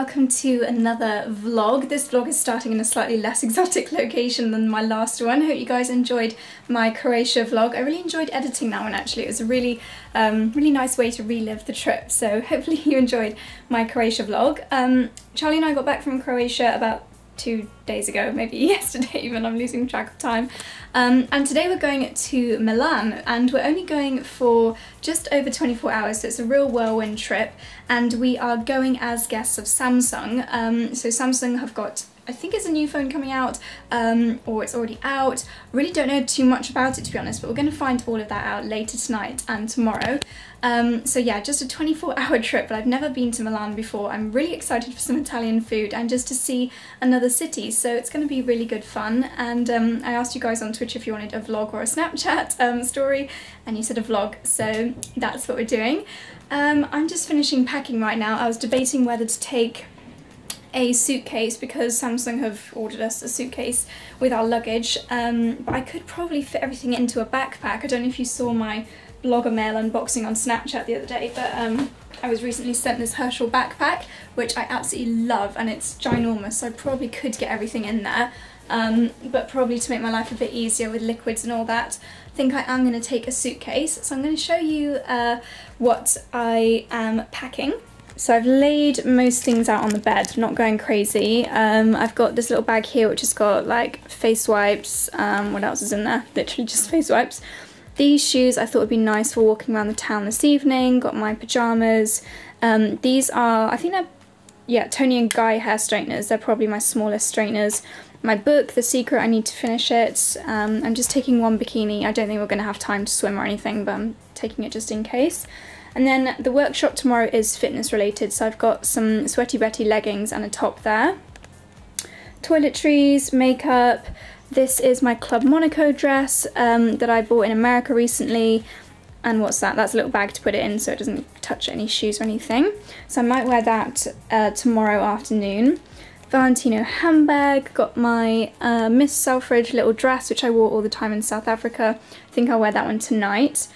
welcome to another vlog. This vlog is starting in a slightly less exotic location than my last one. Hope you guys enjoyed my Croatia vlog. I really enjoyed editing that one actually. It was a really, um, really nice way to relive the trip. So hopefully you enjoyed my Croatia vlog. Um, Charlie and I got back from Croatia about two days ago, maybe yesterday even, I'm losing track of time. Um, and today we're going to Milan and we're only going for just over 24 hours, so it's a real whirlwind trip. And we are going as guests of Samsung. Um, so Samsung have got I think it's a new phone coming out um, or it's already out. Really don't know too much about it to be honest, but we're going to find all of that out later tonight and tomorrow. Um, so yeah, just a 24 hour trip, but I've never been to Milan before. I'm really excited for some Italian food and just to see another city. So it's going to be really good fun. And um, I asked you guys on Twitter if you wanted a vlog or a Snapchat um, story and you said a vlog. So that's what we're doing. Um, I'm just finishing packing right now. I was debating whether to take a suitcase because Samsung have ordered us a suitcase with our luggage um, but I could probably fit everything into a backpack. I don't know if you saw my blogger mail unboxing on Snapchat the other day but um, I was recently sent this Herschel backpack which I absolutely love and it's ginormous so I probably could get everything in there um, but probably to make my life a bit easier with liquids and all that I think I am going to take a suitcase so I'm going to show you uh, what I am packing so I've laid most things out on the bed, not going crazy. Um, I've got this little bag here which has got like face wipes, um, what else is in there? Literally just face wipes. These shoes I thought would be nice for walking around the town this evening. Got my pyjamas. Um, these are, I think they're, yeah, Toni and Guy hair straighteners. They're probably my smallest straighteners. My book, The Secret, I need to finish it. Um, I'm just taking one bikini. I don't think we're going to have time to swim or anything, but I'm taking it just in case. And then the workshop tomorrow is fitness related, so I've got some Sweaty Betty leggings and a top there. Toiletries, makeup. This is my Club Monaco dress um, that I bought in America recently. And what's that? That's a little bag to put it in so it doesn't touch any shoes or anything. So I might wear that uh, tomorrow afternoon. Valentino handbag, got my uh, Miss Selfridge little dress which I wore all the time in South Africa. I think I'll wear that one tonight.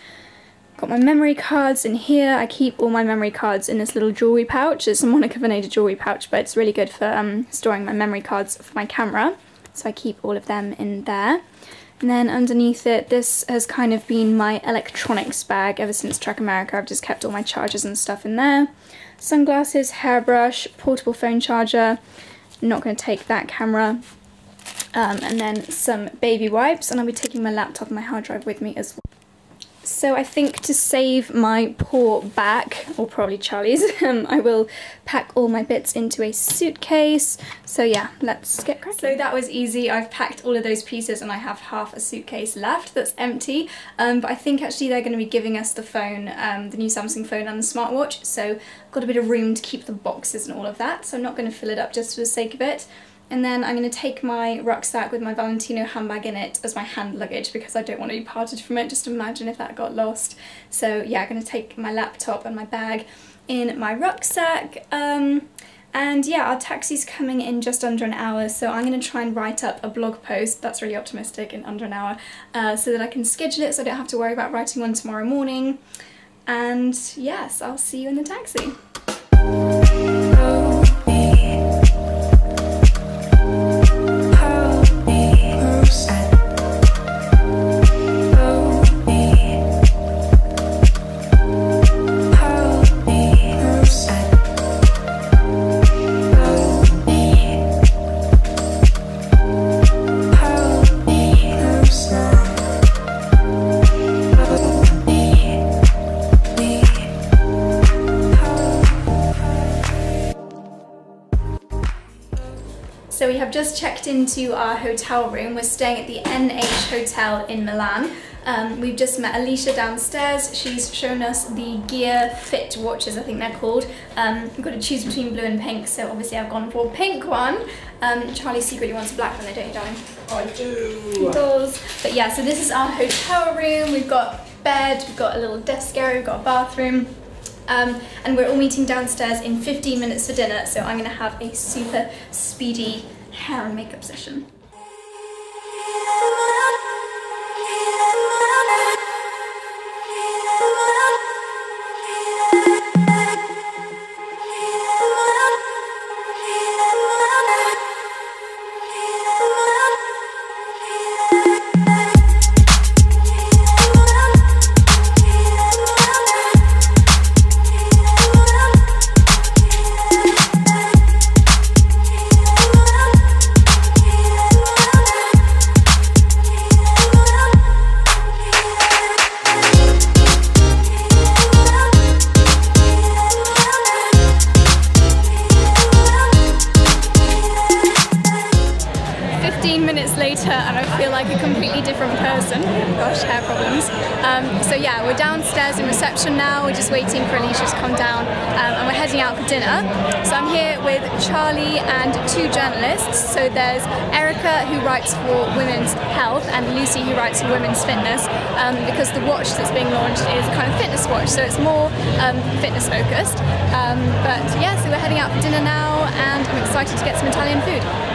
Got my memory cards in here. I keep all my memory cards in this little jewellery pouch. It's a Monica Vinader jewellery pouch, but it's really good for um, storing my memory cards for my camera. So I keep all of them in there. And then underneath it, this has kind of been my electronics bag ever since Trek America. I've just kept all my chargers and stuff in there. Sunglasses, hairbrush, portable phone charger. I'm not going to take that camera. Um, and then some baby wipes, and I'll be taking my laptop and my hard drive with me as well. So I think to save my poor back, or probably Charlie's, um, I will pack all my bits into a suitcase. So yeah, let's get cracking. So that was easy. I've packed all of those pieces and I have half a suitcase left that's empty. Um, but I think actually they're going to be giving us the phone, um, the new Samsung phone and the smartwatch. So I've got a bit of room to keep the boxes and all of that. So I'm not going to fill it up just for the sake of it. And then I'm going to take my rucksack with my Valentino handbag in it as my hand luggage because I don't want to be parted from it. Just imagine if that got lost. So yeah, I'm going to take my laptop and my bag in my rucksack. Um, and yeah, our taxi's coming in just under an hour, so I'm going to try and write up a blog post, that's really optimistic, in under an hour, uh, so that I can schedule it so I don't have to worry about writing one tomorrow morning. And yes, I'll see you in the taxi. We have just checked into our hotel room. We're staying at the NH Hotel in Milan. Um, we've just met Alicia downstairs. She's shown us the Gear Fit watches, I think they're called. Um, we've got to choose between blue and pink, so obviously I've gone for a pink one. Um, Charlie secretly wants a black one, don't you, darling? I do. Doors. But yeah, so this is our hotel room. We've got bed, we've got a little desk area, we've got a bathroom. Um, and we're all meeting downstairs in 15 minutes for dinner, so I'm going to have a super speedy hair and makeup session. Now. We're just waiting for Alicia to come down, um, and we're heading out for dinner. So I'm here with Charlie and two journalists. So there's Erica who writes for Women's Health and Lucy who writes for Women's Fitness. Um, because the watch that's being launched is a kind of fitness watch, so it's more um, fitness focused. Um, but yeah, so we're heading out for dinner now, and I'm excited to get some Italian food.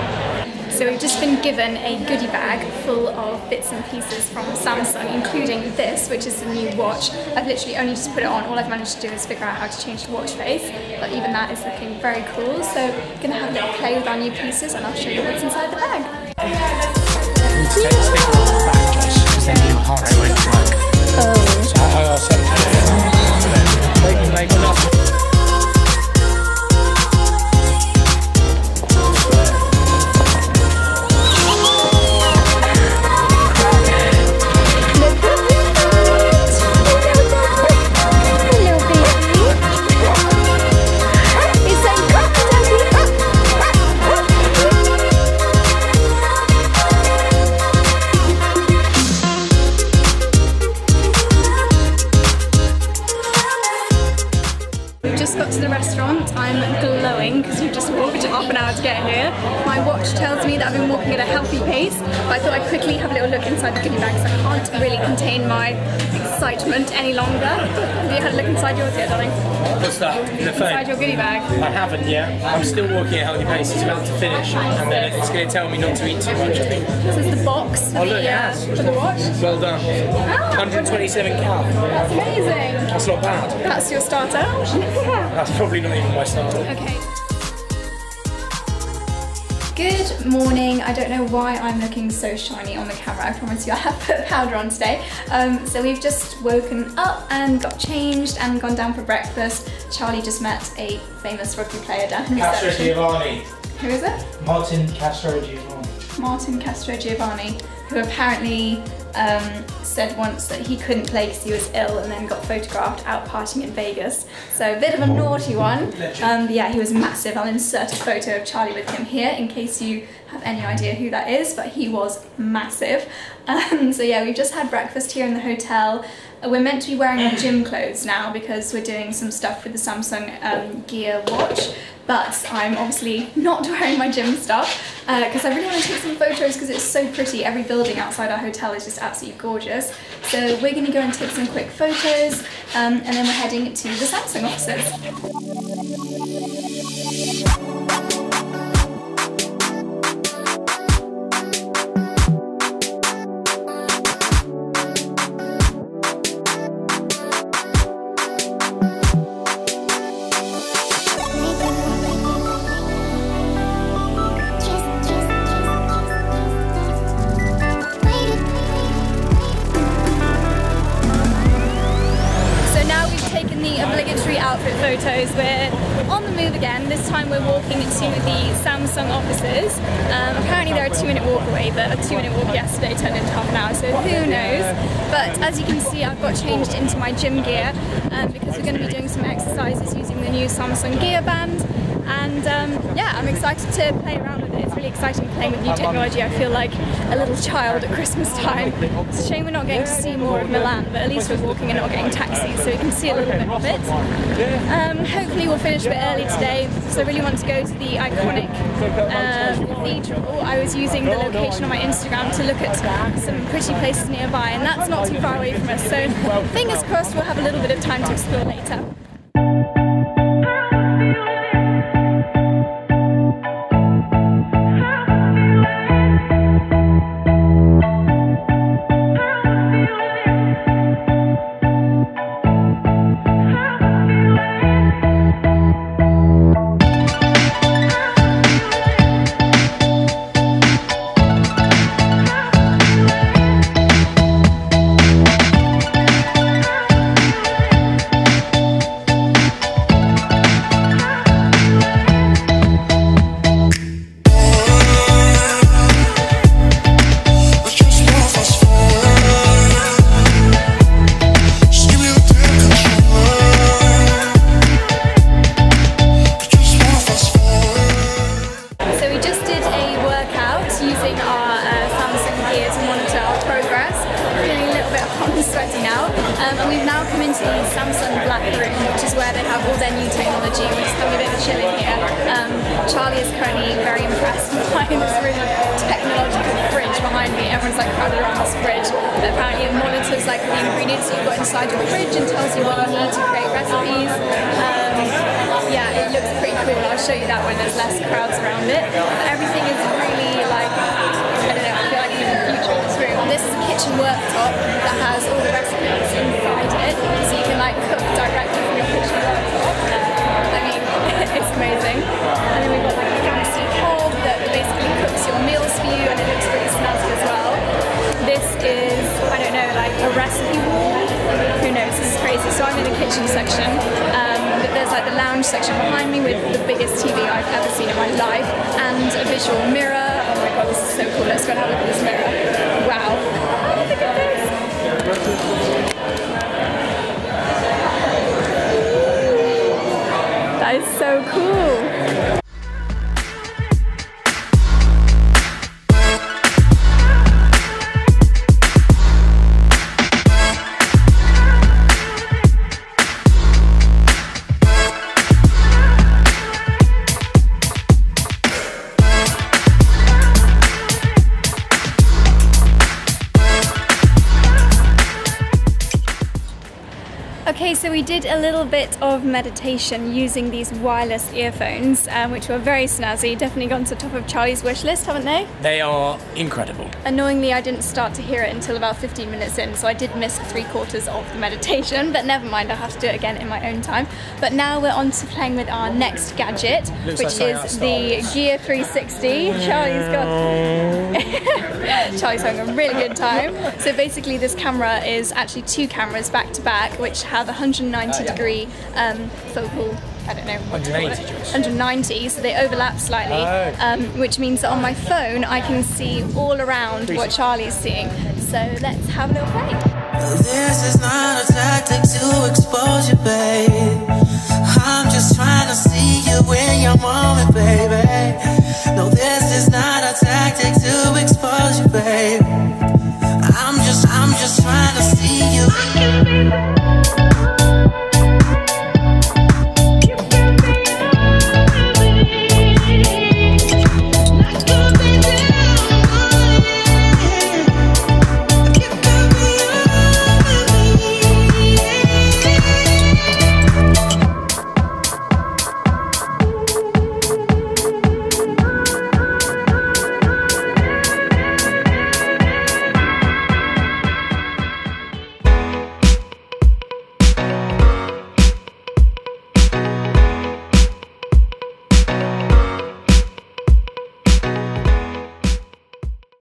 So we've just been given a goodie bag full of bits and pieces from Samsung, including this, which is the new watch. I've literally only just put it on. All I've managed to do is figure out how to change the watch face, but even that is looking very cool. So we're to have a little play with our new pieces and I'll show you what's inside the bag. Haven't yet. I'm still walking at healthy pace. It's about to finish and then it's going to tell me not to eat too much, I think. This is the box Oh, look, it uh, for the watch. Well done. 127 cal. That's amazing. That's not bad. That's your starter. That's probably not even my starter. Okay. Good morning. I don't know why I'm looking so shiny on the camera. I promise you I have put powder on today. Um, so we've just woken up and got changed and gone down for breakfast. Charlie just met a famous rugby player down in Castrogiovanni. Who is it? Martin Castrogiovanni. Martin Castrogiovanni, who apparently um, said once that he couldn't play because he was ill and then got photographed out partying in Vegas. So a bit of a naughty one. Um, but yeah, he was massive. I'll insert a photo of Charlie with him here in case you have any idea who that is, but he was massive. Um, so yeah, we've just had breakfast here in the hotel. Uh, We're meant to be wearing our gym clothes now because we're doing some stuff with the Samsung um, Gear watch, but I'm obviously not wearing my gym stuff because I really want to take some photos because it's so pretty. Every building outside our hotel is just absolutely gorgeous. So we're going to go and take some quick photos um, and then we're heading to the Samsung offices. Changed into my gym gear um, because we're going to be doing some exercises using the new Samsung Gear Band. And um, yeah, I'm excited to play around with it. It's really exciting playing with new technology. I feel like a little child at Christmas time. It's a shame we're not getting to see more of Milan, but at least we're walking and not getting taxis, so we can see a little bit of it. Um, hopefully we'll finish a bit early today, because I really want to go to the iconic uh, cathedral. I was using the location on my Instagram to look at some pretty places nearby, and that's not too far away from us. So fingers crossed we'll have a little bit of time to explore later. Into the Samsung Black Room, which is where they have all their new technology. We're just having a bit of a chill in here. Um, Charlie is currently very impressed by this really technological fridge behind me. Everyone's like crowded around this fridge. But apparently it monitors like the ingredients you've got inside your fridge and tells you what you need to create recipes. Um, yeah, it looks pretty cool. I'll show you that when there's less crowds around it. But everything is really like, I don't know, I feel like I'm in the future in this room. This is a kitchen worktop that has all the recipes inside it. So you can like cook directly from your kitchen. I mean, it's amazing. And then we've got like a fancy hob that basically cooks your meals for you and it looks pretty snazzy as well. This is, I don't know, like a recipe wall. Who knows, this is crazy. So I'm in the kitchen section. Um, but there's like the lounge section behind me with the biggest TV I've ever seen in my life and a visual mirror. Oh my god, this is so cool. Let's go and have a look at this mirror. That is so cool. We did a little bit of meditation using these wireless earphones, um, which were very snazzy. Definitely gone to the top of Charlie's wish list, haven't they? They are incredible. Annoyingly, I didn't start to hear it until about 15 minutes in, so I did miss three quarters of the meditation, but never mind, I'll have to do it again in my own time. But now we're on to playing with our next gadget, Looks which like is the Gear 360. Charlie's got. Charlie's having a really good time. So basically, this camera is actually two cameras back to back, which have 190 degree um, focal. I don't know. what to 180 it. 190, so they overlap slightly, Oh. um, which means that on my phone I can see all around what Charlie's seeing. So let's have a little play.